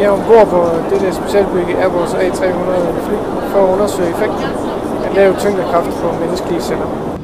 mere ombord på det der specialbygge Airbus A300 fly for at undersøge effekten af lav tyngdekraft på menneskelige celler.